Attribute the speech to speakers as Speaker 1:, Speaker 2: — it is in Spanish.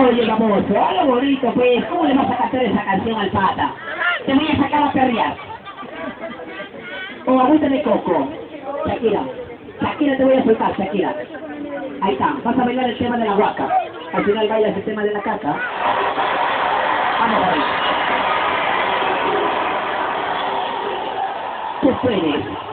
Speaker 1: Oye, baboso, algo bonito, pues. ¿Cómo le vas a cantar esa canción al pata? Te voy a sacar a perrear. Oh, o agüita de coco. Shakira. Shakira, te voy a soltar, Shakira. Ahí está. Vas a bailar el tema de la huaca. Al final bailas el tema de la caca. Vamos a ver. Tú puedes.